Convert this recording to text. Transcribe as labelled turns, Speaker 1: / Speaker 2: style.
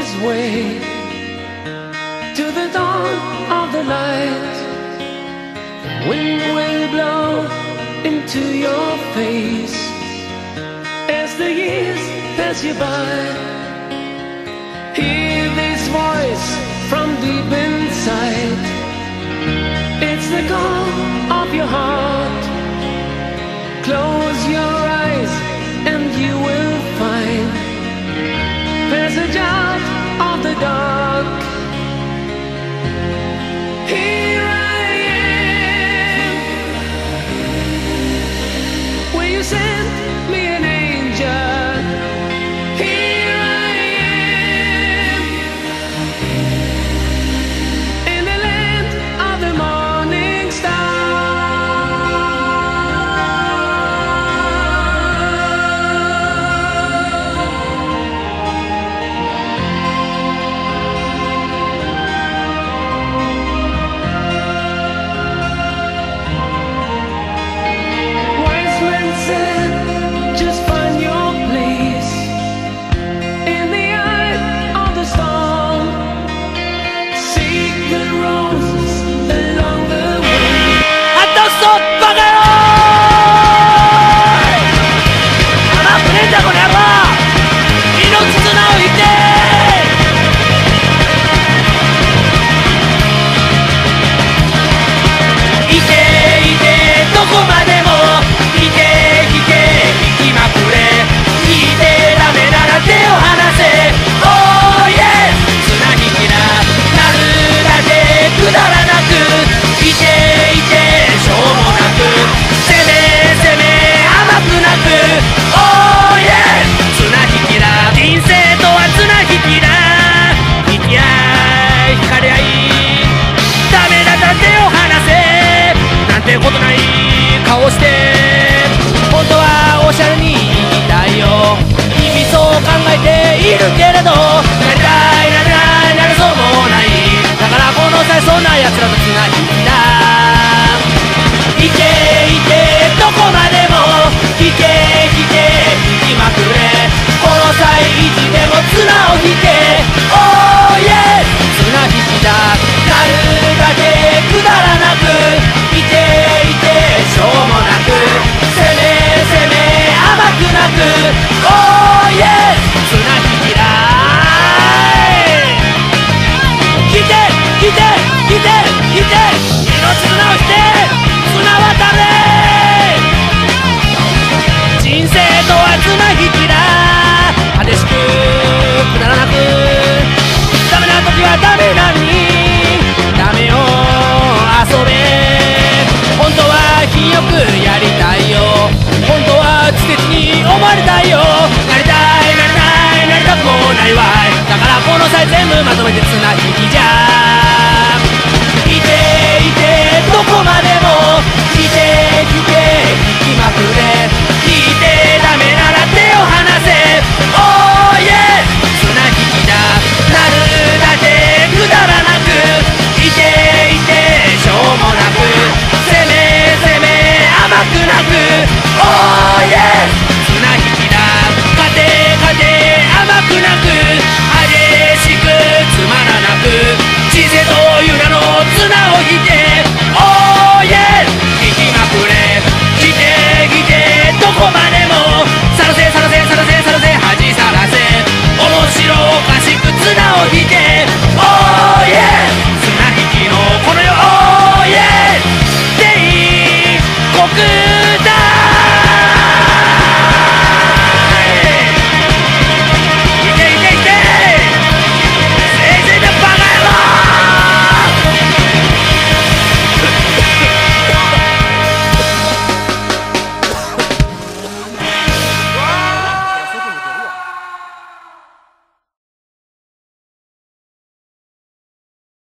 Speaker 1: his way to the dawn of the light. The wind will blow into your face as the years pass you by. Hear this voice from deep inside. It's the call. the dark of the dark. Here I am. Will you send me an
Speaker 2: つらとつなぎたいの本当は清くやりたいよ。本当は稚拙に思われたいよ。なりたいなりたいなりたくもないわい。だからこの際全部まとめて綱引ぎきじゃ